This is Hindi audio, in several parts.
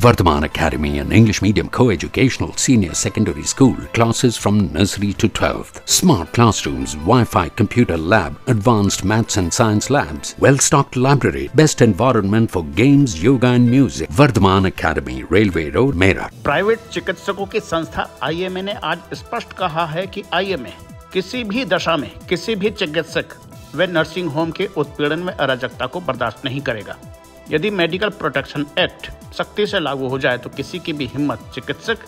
Vardhaman Academy, an English medium co-educational senior secondary school, classes from nursery to 12th. Smart classrooms, Wi-Fi computer lab, advanced maths and science labs, well-stocked library, best environment for games, yoga and music. Vardhaman Academy, Railway Road, Meerut. Private चिकित्सकों की संस्था आईएमए ने आज स्पष्ट कहा है कि आईएमए किसी भी दशा में किसी भी चिकित्सक व नर्सिंग होम के उत्पीड़न में अराजकता को बर्दाश्त नहीं करेगा यदि मेडिकल प्रोटेक्शन एक्ट सख्ती से लागू हो जाए तो किसी की भी हिम्मत चिकित्सक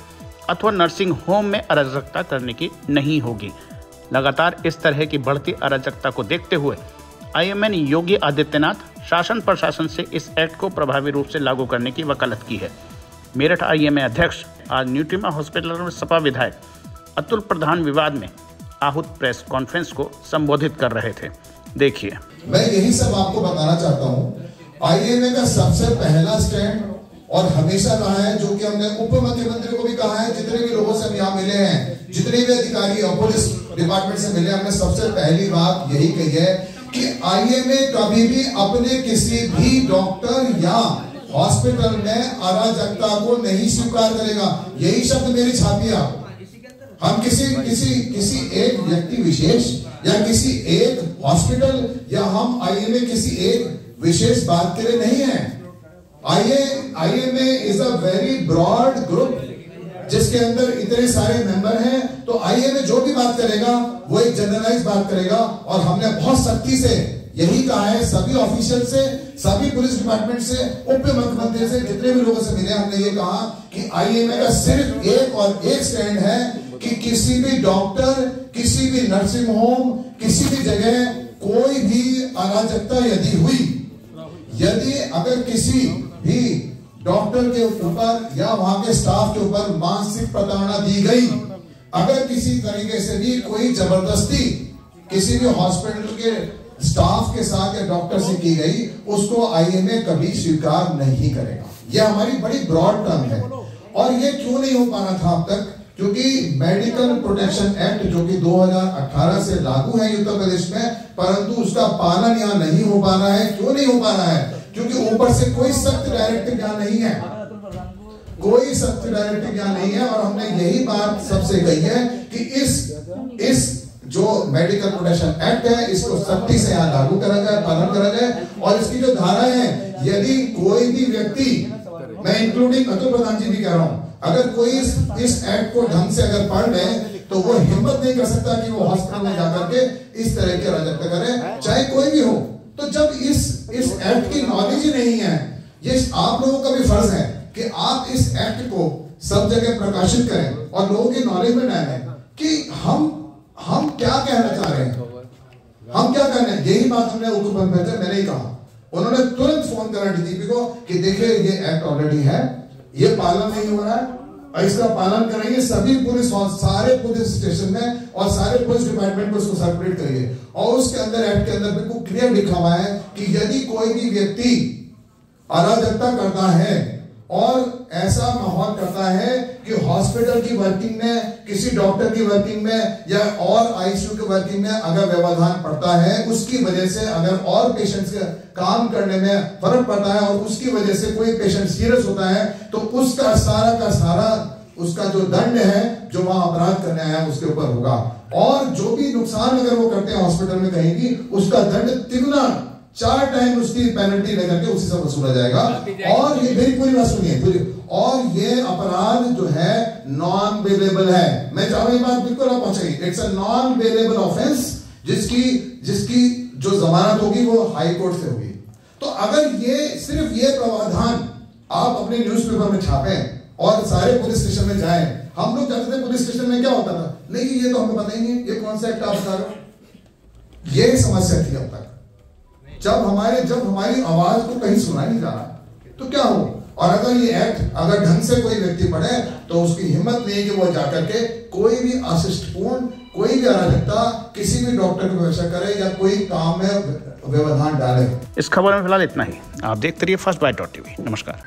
अथवा नर्सिंग होम में अराजकता करने की नहीं होगी। लगातार इस तरह की बढ़ती अराजकता को देखते हुए आईएमए योगी आदित्यनाथ शासन प्रशासन से इस एक्ट को प्रभावी रूप से लागू करने की वकालत की है। मेरठ आईएमए अध्यक्ष, आज न्यूट्रीमा हॉस्पिटल में सपा विधायक, अतुल प्रधान विवाद में आहूत प्रेस कॉन्फ्रेंस को संबोधित कर रहे थे। देखिए। मैं यही सब आपको बताना चाहता हूँ आईएमए का सबसे पहला स्टैंड और हमेशा रहा है, जो कि हमने उप मुख्यमंत्री को भी कहा है, जितने भी लोगों से हम यहाँ मिले हैं, जितने भी अधिकारी और पुलिस डिपार्टमेंट से मिले हमने सबसे पहली बात यही कही है कि आईएमए कभी भी अपने किसी भी डॉक्टर या हॉस्पिटल में अराजकता को नहीं स्वीकार करेगा। यही शब्द मेरी छापी आप। हम किसी किसी किसी एक व्यक्ति विशेष या किसी एक हॉस्पिटल या हम आईएमए किसी एक विशेष बात के लिए नहीं है। IA IMA is a very broad group जिसके अंदर इतने सारे मेंबर हैं तो आईएमए जो भी बात करेगा, वो एक जनरलाइज बात करेगा। और हमने बहुत सख्ती से यही कहा है, सभी ऑफिशियल से, सभी पुलिस डिपार्टमेंट से, उप मुख्यमंत्री से, जितने भी लोगों से मिले, हमने ये कहा कि आईएमए का सिर्फ़ एक और एक स्टैंड है कि किसी भी डॉक्टर किसी भी नर्सिंग होम किसी भी जगह कोई भी अराजकता यदि हुई यदि अगर किसी भी डॉक्टर के ऊपर या वहाँ के स्टाफ के ऊपर मानसिक प्रताड़ना दी गई, अगर किसी तरीके से भी कोई ज़बरदस्ती किसी भी हॉस्पिटल के स्टाफ के साथ या डॉक्टर से की गई, उसको आईएमए कभी स्वीकार नहीं करेगा। यह हमारी बड़ी ब्रॉड टर्म है। और ये क्यों नहीं हो पाना था अब तक? क्योंकि मेडिकल प्रोटेक्शन एक्ट जो कि 2018 से लागू है उत्तर प्रदेश में, परंतु उसका पालन यहाँ नहीं हो पा रहा है। क्यों नहीं हो पा रहा है? क्योंकि ऊपर से कोई सख्त डायरेक्टिव यहाँ नहीं है। कोई सख्त डायरेक्टिव यहाँ नहीं है और हमने यही बात सबसे कही है कि इस इस जो मेडिकल प्रोटेक्शन एक्ट है, इसको सख्ती से यहाँ लागू करा जाए, पालन करा जाए। और इसकी जो धारा है, यदि कोई भी व्यक्ति, मैं इंक्लूडिंग अतुल प्रधान जी भी कह रहा हूँ अगर कोई इस, इस एक्ट को ढंग से अगर पढ़ ले तो वो हिम्मत नहीं कर सकता कि वो हॉस्पिटल में जाकर के इस तरह के राजत्व करे चाहे कोई भी हो। तो जब इस इस एक्ट की नॉलेज ही नहीं है ये आप लोगों का भी फ़र्ज़ है कि आप इस एक्ट को सब जगह प्रकाशित करें और लोगों की नॉलेज में डालें कि हम हम क्या कहना चाह रहे हैं। हम क्या कहना है? यही बात हमने मुख्यमंत्री मैंने ही कहा। उन्होंने तुरंत फ़ोन करा डीजीपी को कि देखिए ये एक्ट ऑलरेडी है। ये पालन नहीं हो रहा है। और इसका पालन करेंगे, सभी पुलिस और सारे पुलिस स्टेशन में और सारे पुलिस डिपार्टमेंट में उसको सर्कुलेट करिए और उसके अंदर एक्ट के अंदर बिल्कुल क्लियर लिखा हुआ है कि यदि कोई भी व्यक्ति अराजकता करता है और ऐसा माहौल करता है कि हॉस्पिटल की वर्किंग में, किसी डॉक्टर की वर्किंग में या और आईसीयू की वर्किंग में अगर व्यवधान पड़ता है, उसकी वजह से अगर और पेशेंट्स के काम करने में फ़र्क पड़ता है और उसकी वजह से कोई पेशेंट सीरियस होता है तो उसका सारा का सारा, उसका जो दंड है, जो वहाँ अपराध करने आया, उसके ऊपर होगा। और जो भी नुकसान अगर वो करते हैं हॉस्पिटल में कहेंगी उसका दंड तिगुना चार टाइम उसकी पेनल्टी लेकर के उसी से वसूला जाएगा। और ये मेरी पूरी बात सुनिए पूरी। और ये अपराध जो है नॉन बेलेबल है। मैं चाहूँगा ये बात बिल्कुल आप पहुंचेगी it's a non bailable offence जिसकी जिसकी जो जमानत होगी वो हाई कोर्ट से होगी। तो अगर ये सिर्फ़ ये प्रावधान आप अपने न्यूज़पेपर में छापे और सारे पुलिस स्टेशन में जाएँ हम लोग जाते थे पुलिस स्टेशन में क्या होता था? नहीं ये तो हमें पता ही नहीं ये कौन सा एक्ट आप बता रहे हो? ये समस्या थी अब तक। जब हमारे, जब हमारी आवाज़ को कहीं सुना नहीं जा रहा तो क्या हो और अगर ये एक्ट अगर ढंग से कोई व्यक्ति पढ़े तो उसकी हिम्मत नहीं कि वो जाकर के कोई भी अशिष्टपूर्ण, कोई भी अराजकता किसी भी डॉक्टर की व्यवस्था करे या कोई काम में व्यवधान डाले। इस खबर में फ़िलहाल इतना ही। आप देखते रहिए फ़र्स्ट बाइट डॉट टीवी नमस्कार।